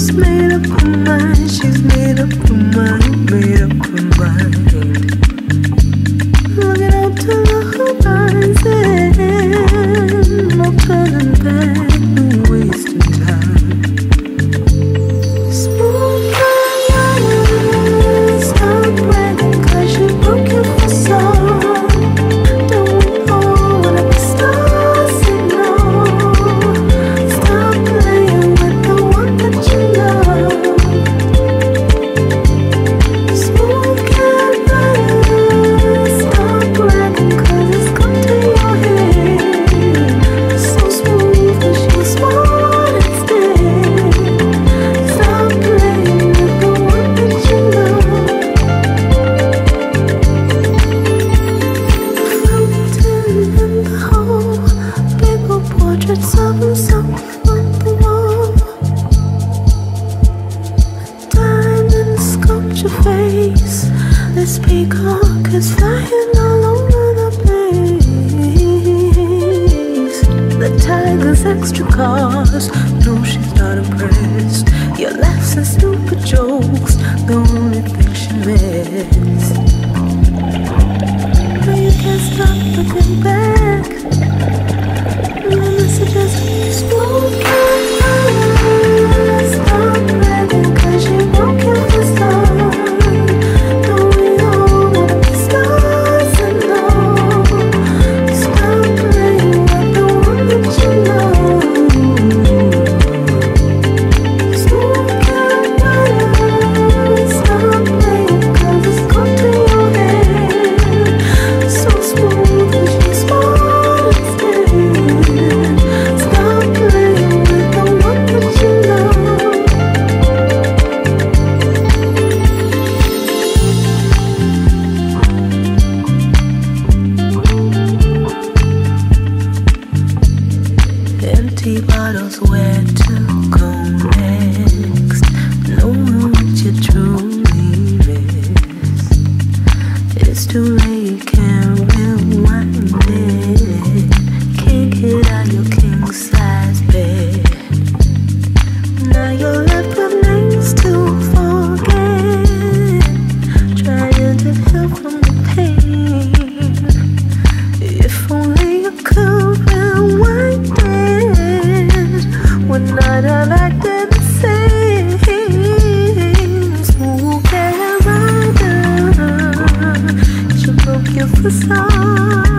She's made up her mind, she's made up her mind, made up. your face. This peacock is flying all over the place. The tiger's extra cars. No, she's not impressed. Your laughs and stupid jokes, the only thing she missed. too late. the sun.